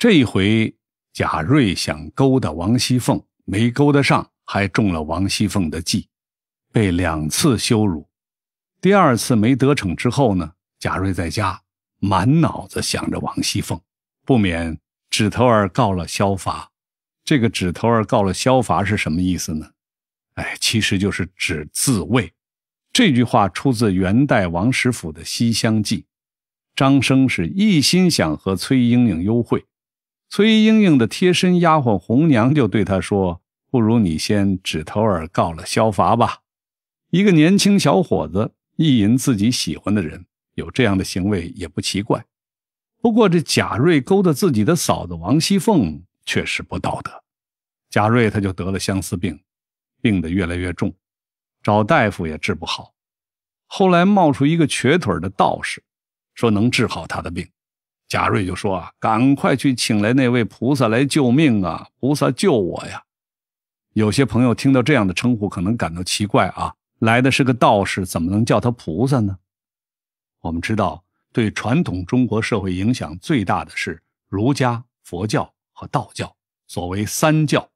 这一回，贾瑞想勾搭王熙凤，没勾搭上，还中了王熙凤的计，被两次羞辱。第二次没得逞之后呢，贾瑞在家满脑子想着王熙凤，不免指头儿告了萧伐。这个指头儿告了萧伐是什么意思呢？哎，其实就是指自卫。这句话出自元代王实甫的《西厢记》。张生是一心想和崔莺莺幽会，崔莺莺的贴身丫鬟红娘就对他说：“不如你先指头儿告了萧伐吧。”一个年轻小伙子。意淫自己喜欢的人，有这样的行为也不奇怪。不过这贾瑞勾搭自己的嫂子王熙凤，确实不道德。贾瑞他就得了相思病，病得越来越重，找大夫也治不好。后来冒出一个瘸腿的道士，说能治好他的病。贾瑞就说啊，赶快去请来那位菩萨来救命啊！菩萨救我呀！有些朋友听到这样的称呼，可能感到奇怪啊。来的是个道士，怎么能叫他菩萨呢？我们知道，对传统中国社会影响最大的是儒家、佛教和道教，所谓三教。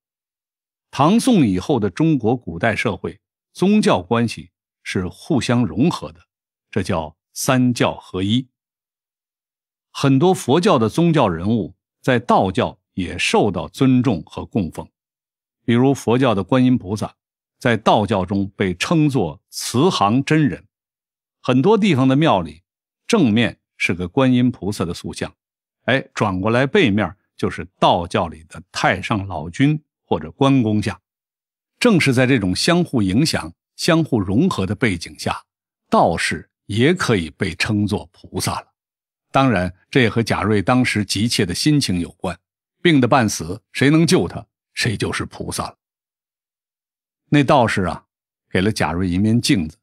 唐宋以后的中国古代社会，宗教关系是互相融合的，这叫三教合一。很多佛教的宗教人物在道教也受到尊重和供奉，比如佛教的观音菩萨。在道教中被称作慈航真人，很多地方的庙里正面是个观音菩萨的塑像，哎，转过来背面就是道教里的太上老君或者关公像。正是在这种相互影响、相互融合的背景下，道士也可以被称作菩萨了。当然，这也和贾瑞当时急切的心情有关。病得半死，谁能救他，谁就是菩萨了。那道士啊，给了贾瑞一面镜子，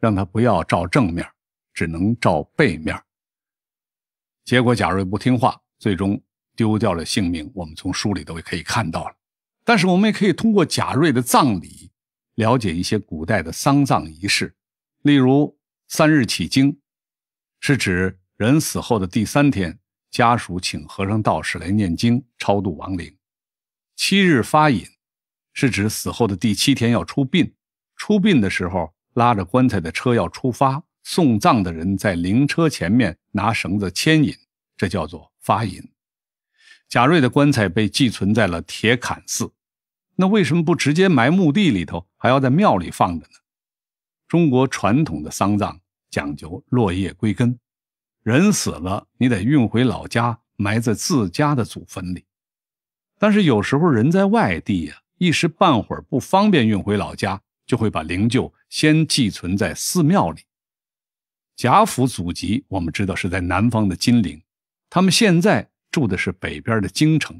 让他不要照正面，只能照背面。结果贾瑞不听话，最终丢掉了性命。我们从书里都可以看到了。但是我们也可以通过贾瑞的葬礼，了解一些古代的丧葬仪式。例如“三日起经”，是指人死后的第三天，家属请和尚道士来念经超度亡灵。“七日发引”。是指死后的第七天要出殡，出殡的时候拉着棺材的车要出发，送葬的人在灵车前面拿绳子牵引，这叫做发引。贾瑞的棺材被寄存在了铁槛寺，那为什么不直接埋墓地里头，还要在庙里放着呢？中国传统的丧葬讲究落叶归根，人死了你得运回老家埋在自家的祖坟里，但是有时候人在外地呀。一时半会儿不方便运回老家，就会把灵柩先寄存在寺庙里。贾府祖籍我们知道是在南方的金陵，他们现在住的是北边的京城。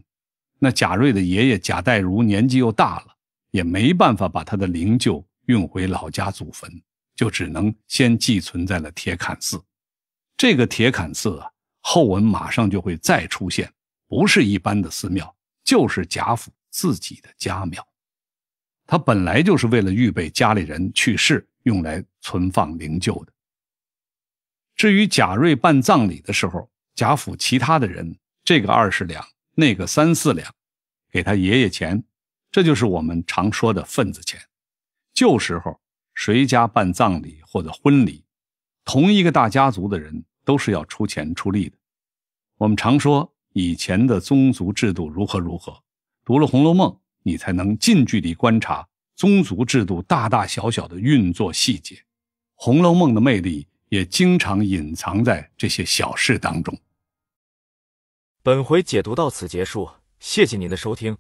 那贾瑞的爷爷贾代儒年纪又大了，也没办法把他的灵柩运回老家祖坟，就只能先寄存在了铁槛寺。这个铁槛寺啊，后文马上就会再出现，不是一般的寺庙，就是贾府。自己的家庙，它本来就是为了预备家里人去世用来存放灵柩的。至于贾瑞办葬礼的时候，贾府其他的人这个二十两，那个三四两，给他爷爷钱，这就是我们常说的份子钱。旧时候谁家办葬礼或者婚礼，同一个大家族的人都是要出钱出力的。我们常说以前的宗族制度如何如何。读了《红楼梦》，你才能近距离观察宗族制度大大小小的运作细节。《红楼梦》的魅力也经常隐藏在这些小事当中。本回解读到此结束，谢谢您的收听。